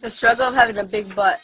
The struggle of having a big butt.